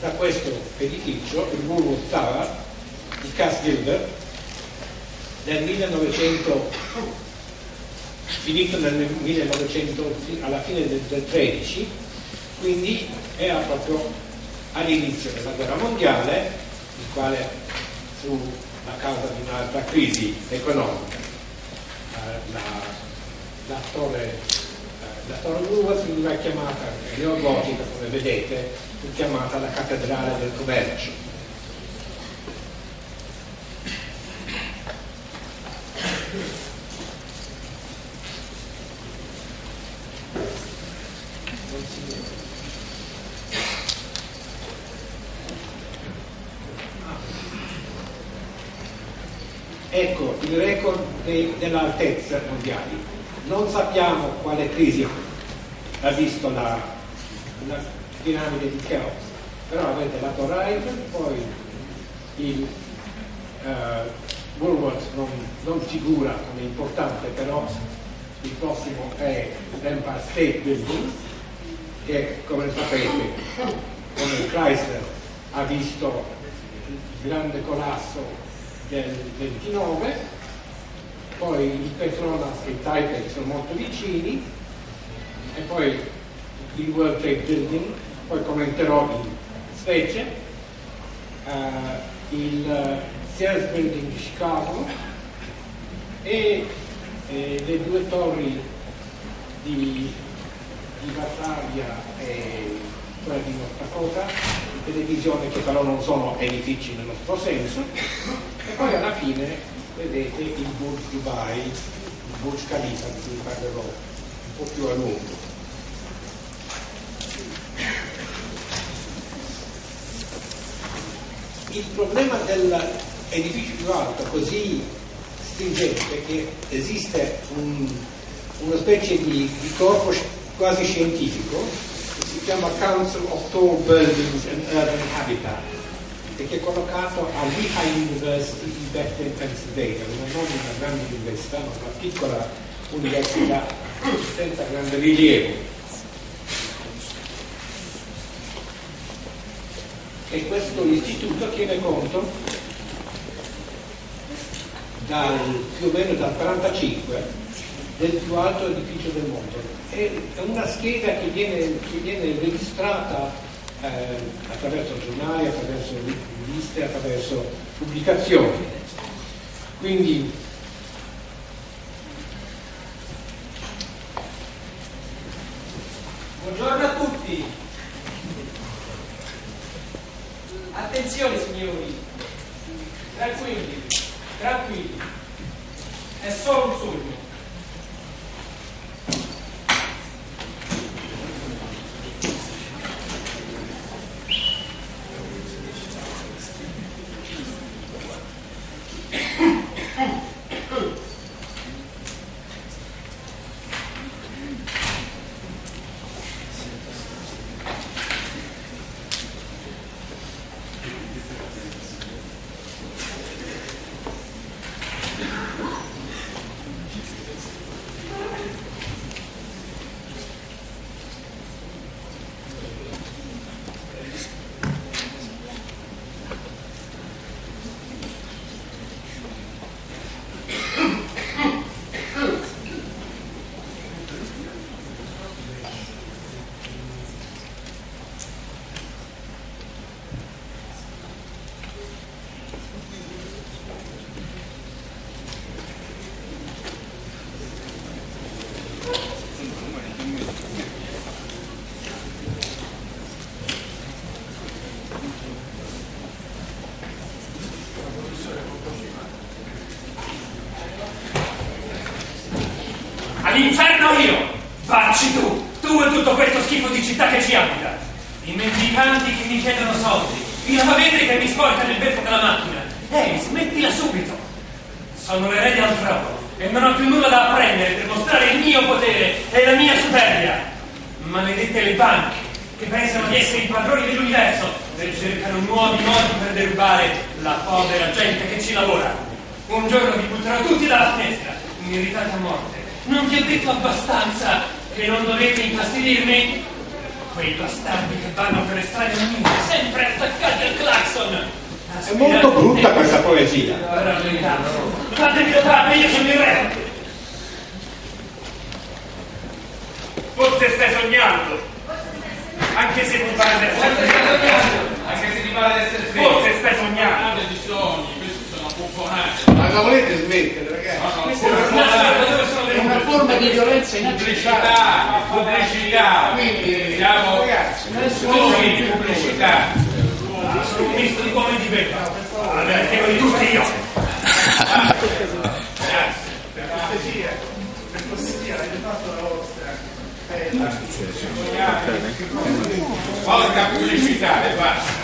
da questo edificio, il Woolworth Tower di Cass Gilbert, nel 1900, finito nel 1900, alla fine del, del 13, quindi era proprio all'inizio della guerra mondiale, il quale fu la causa di un'altra crisi economica. Eh, la, la torre la Woolworth veniva chiamata, neogotica come vedete, fu chiamata la cattedrale del commercio. Ecco il record de, dell'altezza mondiali non sappiamo quale crisi ha visto la, la piramide di Cheops, però avete la Eiffel, poi il uh, non, non, figura come importante, però il prossimo è l'Empire State Building, che come sapete, come Chrysler ha visto il grande collasso del 29 poi il Petronas e il Taipei sono molto vicini. E poi il World Trade Building, poi commenterò in specie uh, il Sears Building di Chicago e, e le due torri di, di Varsavia e quella di North Dakota, televisione che però non sono edifici nel nostro senso, e poi alla fine vedete il Burj Dubai, il Burj Khalifa di cui parlerò un po' più a lungo. Il problema dell'edificio più alto così stringente che esiste un, una specie di, di corpo quasi scientifico che si chiama Council of Tall Buildings and Urban Habitat che è collocato a Lehigh University di Bethel, Pennsylvania, non una grande università, ma una piccola università senza grande rilievo. E questo istituto tiene conto dal, più o meno dal 45 del più alto edificio del mondo. È una scheda che viene, che viene registrata eh, attraverso giornali, attraverso riviste, attraverso pubblicazioni. Quindi buongiorno a tutti. Attenzione signori, tranquilli, tranquilli, è solo un All'inferno io! Vacci tu! Tu e tutto questo schifo di città che ci abita! I mendicanti che mi chiedono soldi! I lavavetri che mi sporcano il vetro della macchina! Ehi, smettila subito! Sono l'erede al trono e non ho più nulla da apprendere per mostrare il mio potere e la mia superbia! Maledette le banche che pensano di essere i padroni dell'universo e cercano nuovi modi per derubare la povera gente che ci lavora. Un giorno vi butterò tutti dalla finestra, meritate a morte. Non ti ho detto abbastanza che non dovete infastidirmi? Quei bastardi che vanno per le strade umide, sempre attaccati al clacson. È molto brutta questa poesia. Fatemi notare, io sono il re. Forse stai sognando. Anche se ti pare di essere Anche se ti pare di essere freddo. Forse stai sognando. Parla di sogni, questi sono buffonate. Ma la volete smettere, ragazzi? No, no, di violenza inaccettabile. Pubblicità, pubblicità. Quindi, Siamo ragazzi, studi, pubblicità. Misto di come di bella. Allora, di tutti io. Porca pubblicità, e basta.